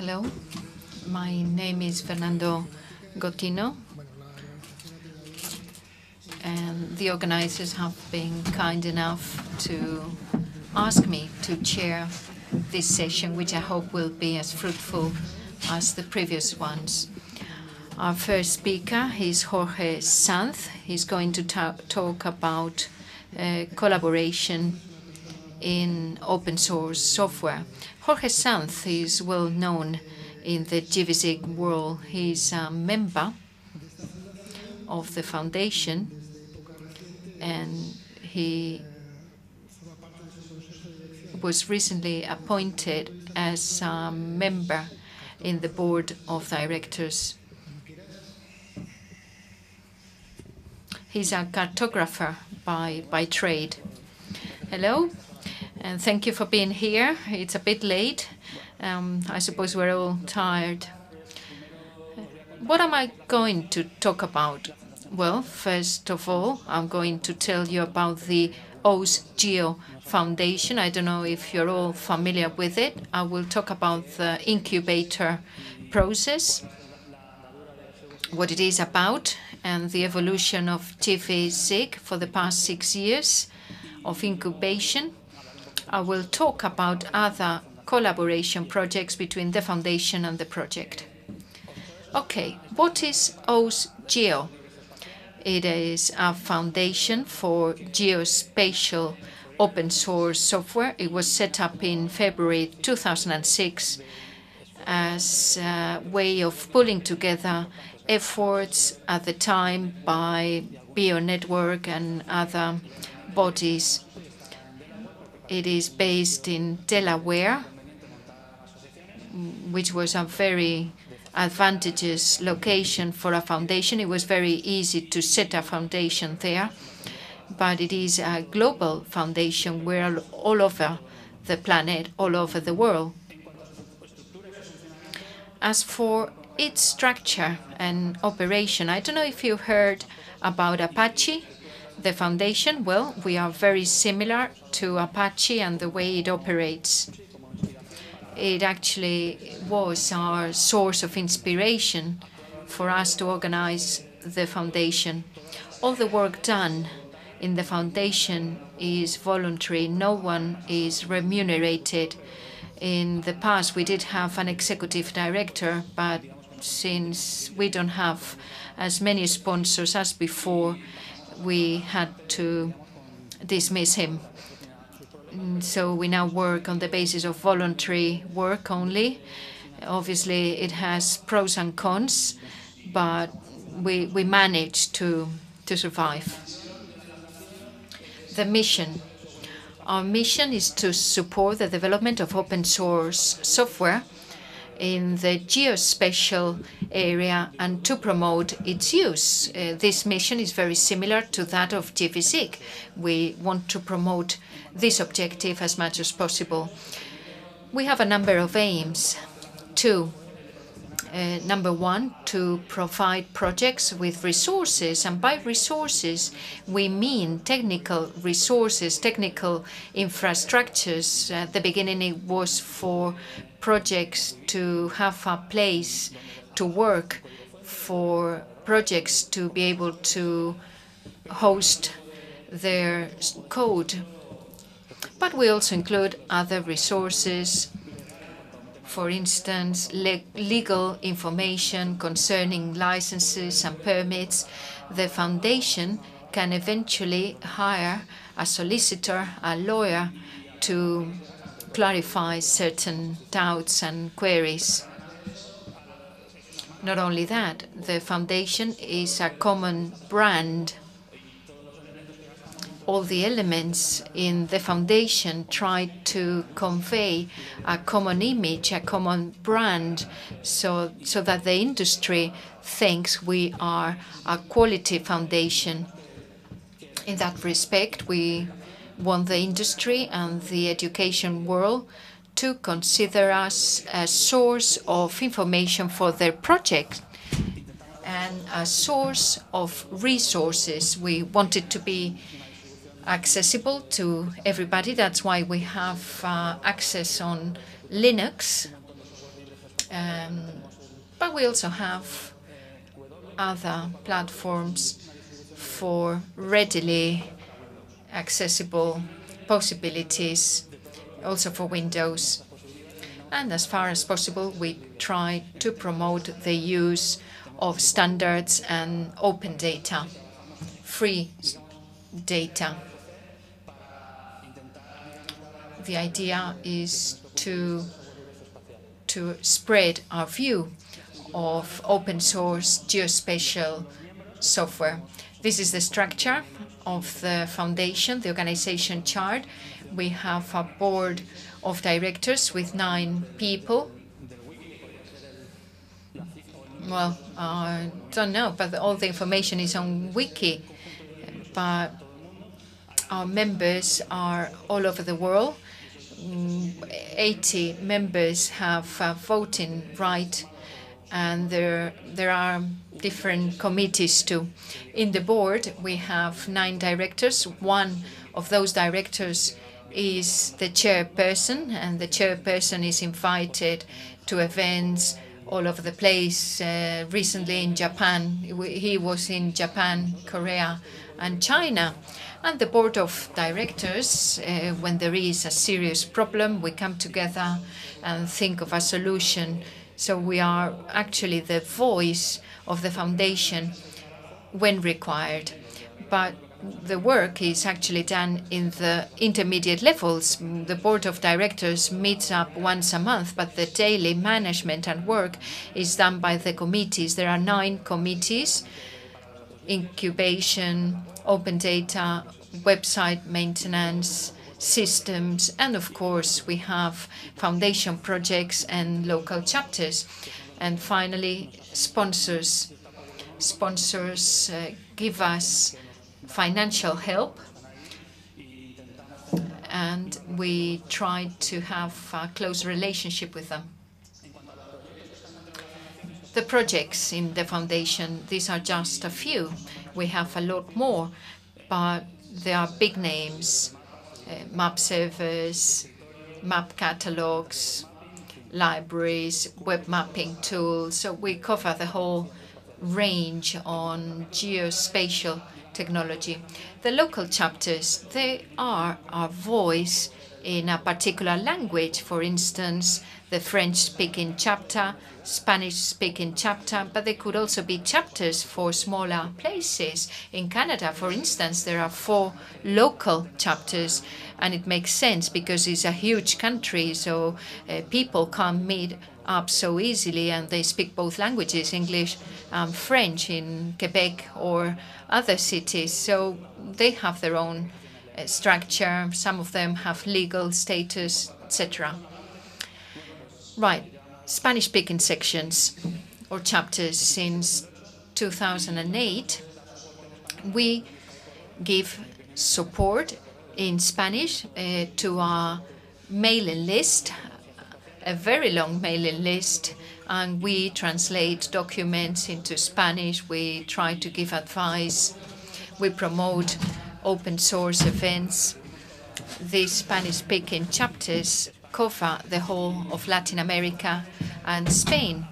Hello, my name is Fernando Gotino, and the organizers have been kind enough to ask me to chair this session, which I hope will be as fruitful as the previous ones. Our first speaker is Jorge Sanz. He's going to talk about uh, collaboration in open source software. Jorge Sanz is well known in the GVSIG world. He's a member of the foundation and he was recently appointed as a member in the board of directors. He's a cartographer by, by trade. Hello, and thank you for being here. It's a bit late. Um, I suppose we're all tired. What am I going to talk about? Well, first of all, I'm going to tell you about the OSGeo Foundation. I don't know if you're all familiar with it. I will talk about the incubator process, what it is about, and the evolution of GVSIG for the past six years of incubation. I will talk about other collaboration projects between the foundation and the project. Okay, what is OSGeo? It is a foundation for geospatial open source software. It was set up in February 2006 as a way of pulling together efforts at the time by BioNetwork and other bodies. It is based in Delaware, which was a very advantageous location for a foundation. It was very easy to set a foundation there, but it is a global foundation. We're all over the planet, all over the world. As for its structure and operation, I don't know if you heard about Apache, the foundation. Well, we are very similar to Apache and the way it operates it actually was our source of inspiration for us to organize the foundation. All the work done in the foundation is voluntary. No one is remunerated. In the past, we did have an executive director, but since we don't have as many sponsors as before, we had to dismiss him. Mm, so we now work on the basis of voluntary work only. Obviously, it has pros and cons, but we, we manage to, to survive. The mission. Our mission is to support the development of open source software in the geospatial area and to promote its use. Uh, this mission is very similar to that of GVSIG. We want to promote this objective as much as possible. We have a number of aims. Uh, Uh, number one, to provide projects with resources. And by resources, we mean technical resources, technical infrastructures. At the beginning, it was for projects to have a place to work, for projects to be able to host their code. But we also include other resources, for instance, le legal information concerning licenses and permits. The foundation can eventually hire a solicitor, a lawyer, to clarify certain doubts and queries. Not only that, the foundation is a common brand. All the elements in the foundation try to convey a common image, a common brand, so, so that the industry thinks we are a quality foundation. In that respect, we want the industry and the education world to consider us a source of information for their project and a source of resources. We want it to be accessible to everybody. That's why we have uh, access on Linux. Um, but we also have other platforms for readily accessible possibilities also for Windows. And as far as possible, we try to promote the use of standards and open data, free data. The idea is to to spread our view of open source geospatial software. This is the structure of the foundation, the organization chart. We have a board of directors with nine people. Well, I don't know, but all the information is on Wiki. But our members are all over the world. 80 members have a voting right, and there there are different committees too. In the board, we have nine directors. One of those directors is the chairperson, and the chairperson is invited to events all over the place. Uh, recently in Japan, he was in Japan, Korea, and China. And the board of directors, uh, when there is a serious problem, we come together and think of a solution. So we are actually the voice of the foundation when required. But the work is actually done in the intermediate levels. The board of directors meets up once a month, but the daily management and work is done by the committees. There are nine committees incubation, open data, website maintenance, systems, and of course, we have foundation projects and local chapters. And finally, sponsors. Sponsors uh, give us financial help, and we try to have a close relationship with them. The projects in the foundation, these are just a few. We have a lot more, but they are big names, uh, map servers, map catalogs, libraries, web mapping tools. So we cover the whole range on geospatial technology. The local chapters, they are our voice in a particular language. For instance, the French-speaking chapter, Spanish-speaking chapter, but there could also be chapters for smaller places. In Canada, for instance, there are four local chapters, and it makes sense because it's a huge country, so uh, people can't meet up so easily, and they speak both languages, English and French, in Quebec or other cities. So they have their own structure. Some of them have legal status, etc. Right, Spanish-speaking sections or chapters since 2008, we give support in Spanish uh, to our mailing list, a very long mailing list, and we translate documents into Spanish. We try to give advice. We promote open source events. These Spanish-speaking chapters cover the whole of Latin America and Spain.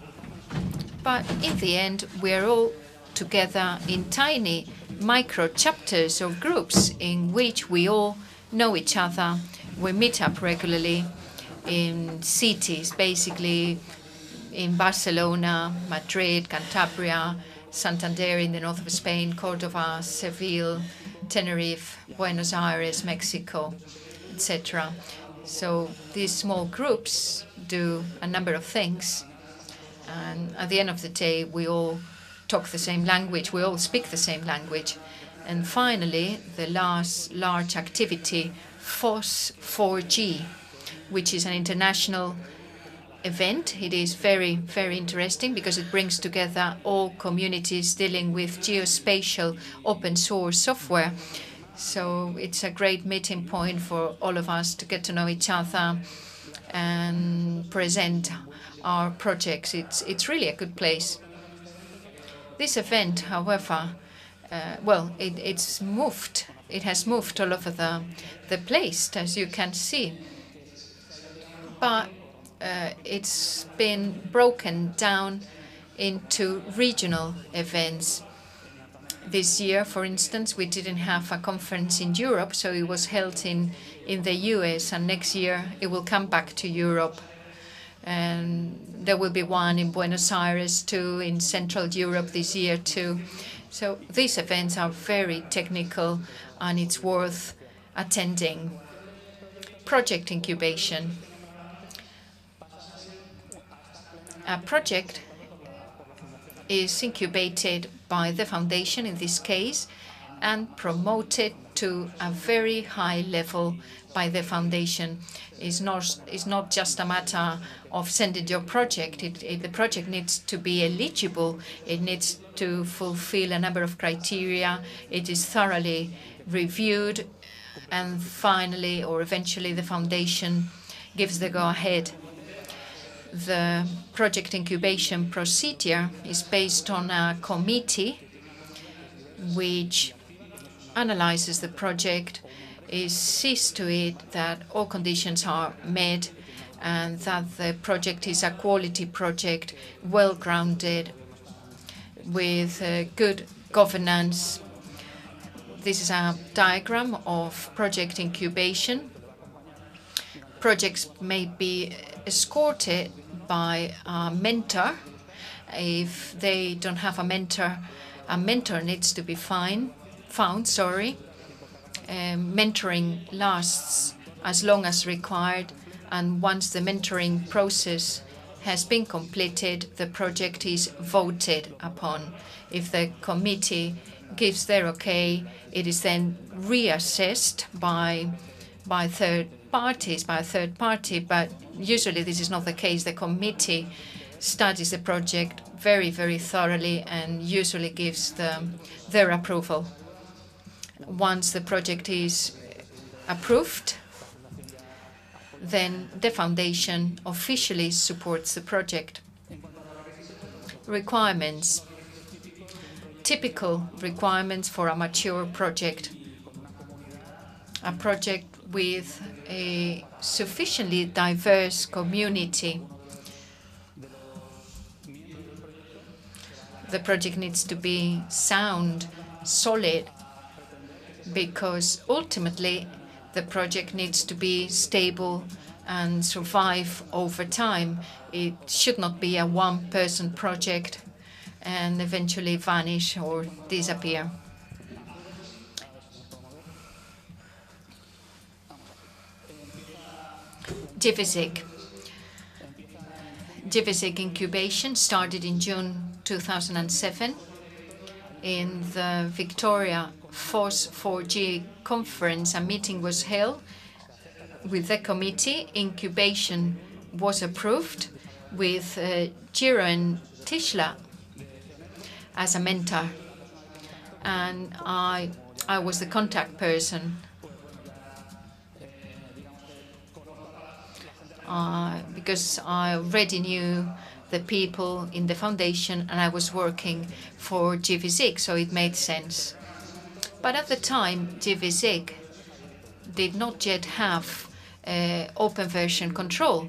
But in the end, we're all together in tiny micro chapters or groups in which we all know each other. We meet up regularly in cities, basically in Barcelona, Madrid, Cantabria, Santander in the north of Spain, Cordova, Seville, Tenerife, Buenos Aires, Mexico, etc. So these small groups do a number of things. And at the end of the day, we all talk the same language, we all speak the same language. And finally, the last large activity, FOSS 4G, which is an international event. It is very, very interesting because it brings together all communities dealing with geospatial open source software. So it's a great meeting point for all of us to get to know each other and present our projects. It's, it's really a good place. This event, however, uh, well, it, it's moved. It has moved all over the, the place, as you can see. But uh, it's been broken down into regional events. This year, for instance, we didn't have a conference in Europe, so it was held in, in the US, and next year it will come back to Europe. And there will be one in Buenos Aires too, in Central Europe this year too. So these events are very technical and it's worth attending. Project incubation. A project is incubated by the foundation in this case and promoted to a very high level by the foundation. It's not, it's not just a matter of sending your project. It, it, the project needs to be eligible. It needs to fulfill a number of criteria. It is thoroughly reviewed. And finally, or eventually, the foundation gives the go-ahead the project incubation procedure is based on a committee which analyzes the project, is sees to it that all conditions are met and that the project is a quality project, well-grounded, with uh, good governance. This is a diagram of project incubation. Projects may be escorted by a mentor. If they don't have a mentor, a mentor needs to be find, found. Sorry, um, mentoring lasts as long as required, and once the mentoring process has been completed, the project is voted upon. If the committee gives their okay, it is then reassessed by by third parties, by a third party, but usually this is not the case. The committee studies the project very, very thoroughly and usually gives the, their approval. Once the project is approved, then the foundation officially supports the project. Requirements. Typical requirements for a mature project. A project with a sufficiently diverse community. The project needs to be sound, solid, because ultimately the project needs to be stable and survive over time. It should not be a one-person project and eventually vanish or disappear. gvSIG. gvSIG incubation started in June 2007 in the Victoria FOSS 4G conference. A meeting was held with the committee. Incubation was approved with uh, Tischler as a mentor. And I, I was the contact person because I already knew the people in the foundation and I was working for gvSIG, so it made sense. But at the time, gvSIG did not yet have uh, open version control.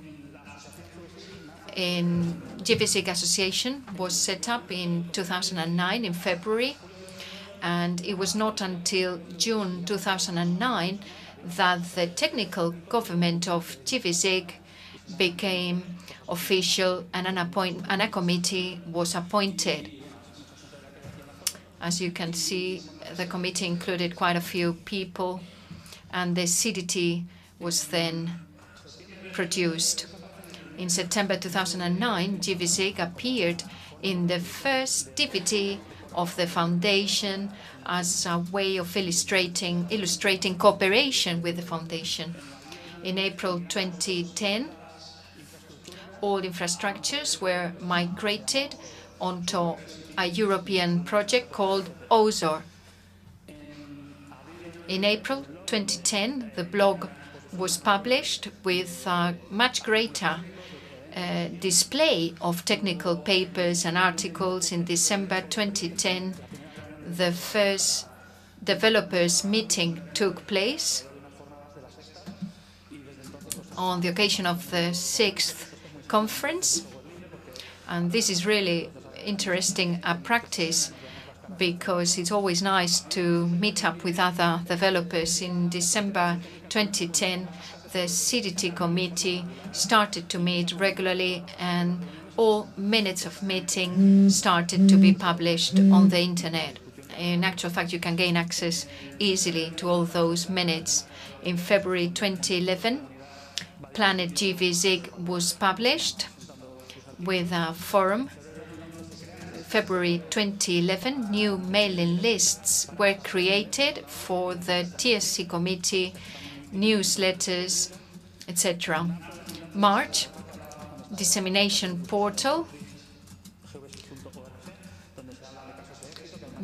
In gvSIG Association was set up in 2009 in February, and it was not until June 2009 that the technical government of gvSIG became official and an, appoint and a committee was appointed. As you can see, the committee included quite a few people, and the CDT was then produced. In September 2009, gvSIG appeared in the first DVD of the foundation as a way of illustrating, illustrating cooperation with the foundation. In April 2010, all infrastructures were migrated onto a European project called OSOR. In April 2010, the blog was published with a much greater uh, display of technical papers and articles. In December 2010, the first developers meeting took place on the occasion of the sixth conference. And this is really interesting a practice because it's always nice to meet up with other developers. In December 2010, the CDT committee started to meet regularly and all minutes of meeting started to be published on the internet. In actual fact, you can gain access easily to all those minutes. In February 2011, Planet gvSIG was published with a forum February 2011, new mailing lists were created for the TSC committee, newsletters, etc. March, dissemination portal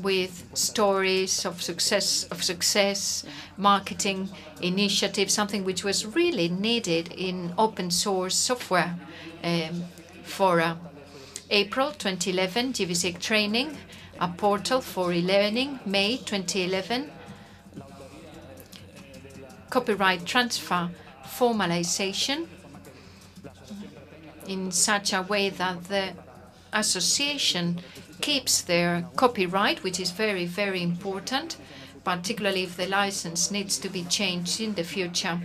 with stories of success, of success, marketing initiatives, something which was really needed in open source software um, fora. April 2011, gvSIG training, a portal for e-learning, May 2011, copyright transfer formalization in such a way that the association keeps their copyright, which is very, very important, particularly if the license needs to be changed in the future,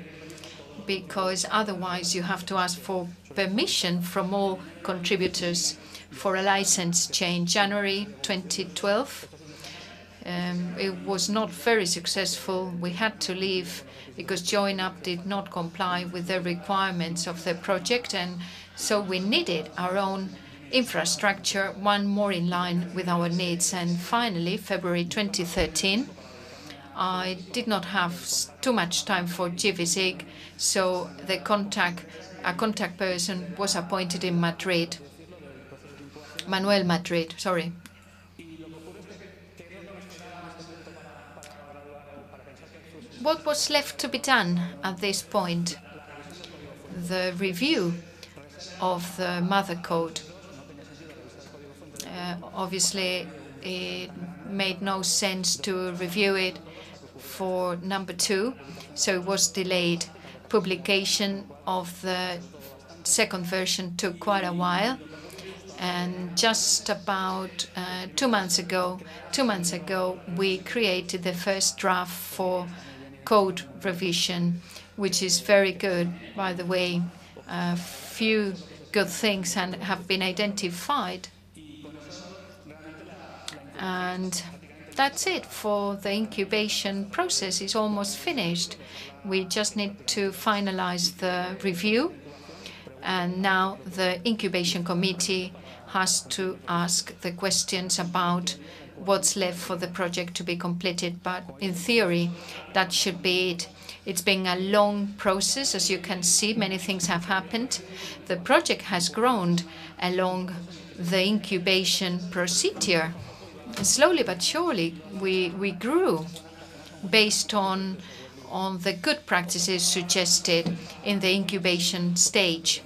because otherwise you have to ask for permission from all contributors for a license change. January 2012, um, it was not very successful. We had to leave because JoinUp did not comply with the requirements of the project, and so we needed our own infrastructure, one more in line with our needs. And finally, February 2013, I did not have too much time for gvSIG, so the contact, a contact person was appointed in Madrid. Manuel Madrid, sorry. What was left to be done at this point? The review of the mother code. Uh, obviously, it made no sense to review it for number two, so it was delayed. Publication of the second version took quite a while and just about uh, two months ago, two months ago, we created the first draft for code revision, which is very good, by the way. A few good things and have been identified. And that's it for the incubation process. It's almost finished. We just need to finalize the review. And now the incubation committee has to ask the questions about what's left for the project to be completed. But in theory, that should be it. It's been a long process. As you can see, many things have happened. The project has grown along the incubation procedure. Slowly but surely, we, we grew based on, on the good practices suggested in the incubation stage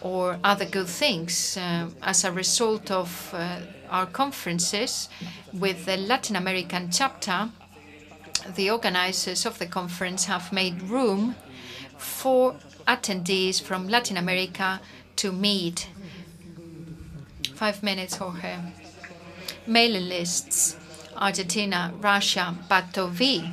or other good things uh, as a result of uh, our conferences with the Latin American chapter. The organizers of the conference have made room for attendees from Latin America to meet. Five minutes, Jorge. Mailing lists Argentina, Russia, Pato V,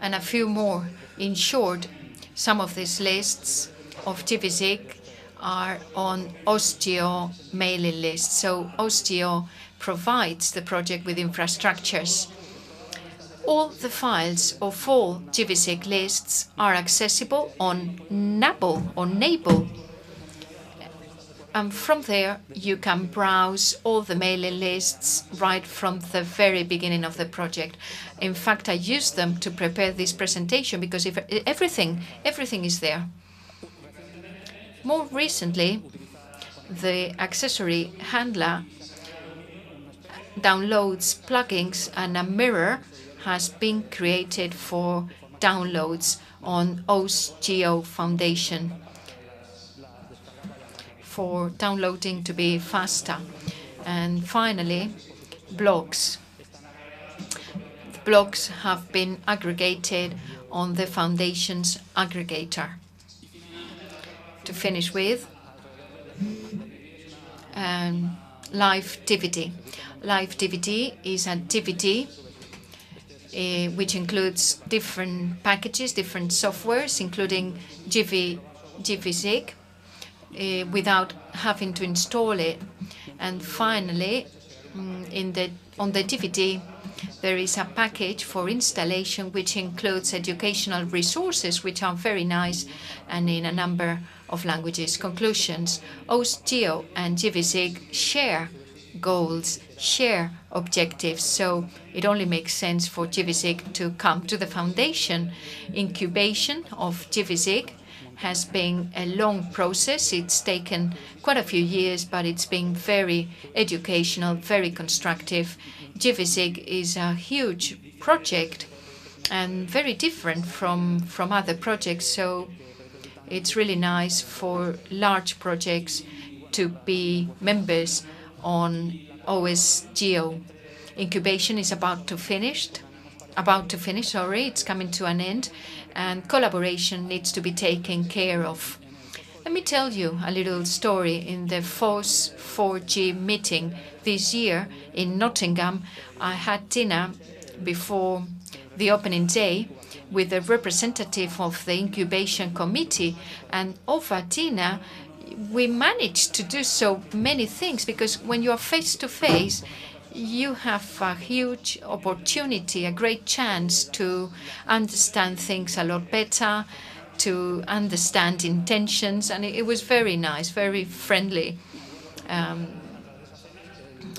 and a few more. In short, some of these lists of gvSIG are on OSGeo mailing list. So OSGeo provides the project with infrastructures. All the files of all gvSIG lists are accessible on Nabble or Nable. And from there, you can browse all the mailing lists right from the very beginning of the project. In fact, I used them to prepare this presentation because if everything, everything is there. More recently, the accessory handler downloads plugins and a mirror has been created for downloads on OSGeo Foundation for downloading to be faster. And finally, blogs. Blogs have been aggregated on the Foundation's aggregator to finish with, um, live DVD. Live DVD is an DVD uh, which includes different packages, different softwares, including GV, gvSIG, uh, without having to install it. And finally, in the on the DVD, there is a package for installation which includes educational resources, which are very nice and in a number of languages. Conclusions, OSGeo and gvSIG share goals, share objectives, so it only makes sense for gvSIG to come to the foundation. Incubation of gvSIG has been a long process. It's taken quite a few years, but it's been very educational, very constructive. gvSIG is a huge project and very different from, from other projects. So it's really nice for large projects to be members on OSGeo. Incubation is about to finish, about to finish, sorry, it's coming to an end, and collaboration needs to be taken care of. Let me tell you a little story. In the FOSS 4G meeting this year in Nottingham, I had dinner before the opening day with a representative of the incubation committee, and over dinner, we managed to do so many things because when you are face to face, you have a huge opportunity, a great chance to understand things a lot better, to understand intentions, and it, was very nice, very friendly. Um,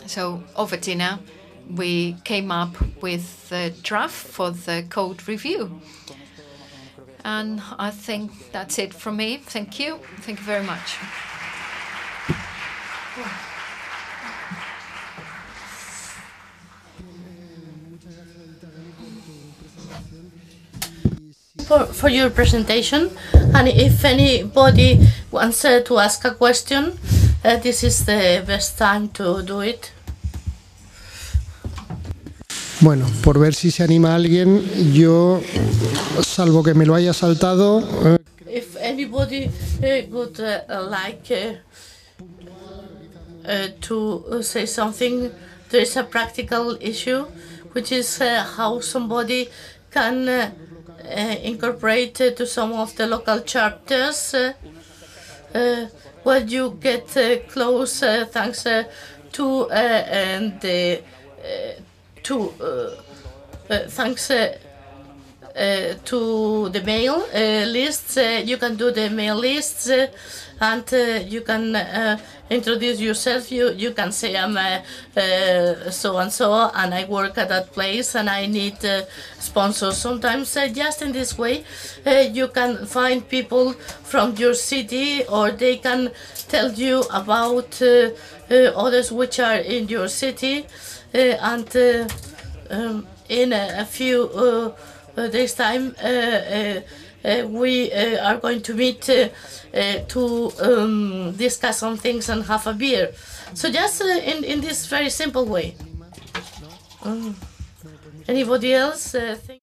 so over dinner, we came up with the draft for the code review. And I think that's it from me. Thank you. Thank you very much. For, for your presentation and if anybody wants uh, to ask a question uh, this is the best time to do it Bueno, por ver si se anima alguien, yo, salvo que me lo haya saltado. Eh. If anybody uh, would uh, like uh, uh to say something, there is a practical issue, which is uh, how somebody can uh, incorporate to some of the local chapters. when you get close, thanks to and to uh, uh, thanks uh, Uh, to the mail uh, lists. Uh, you can do the mail lists and you can introduce yourself. You you can say I'm so and so and I work at that place and I need sponsors. Sometimes just in this way you can find people from your city or they can tell you about others which are in your city. Uh, and uh, um, in a, a few uh, Uh, days time uh, uh, we are going to meet to um, discuss some things and have a beer. So just in, in this very simple way. Um, anybody else?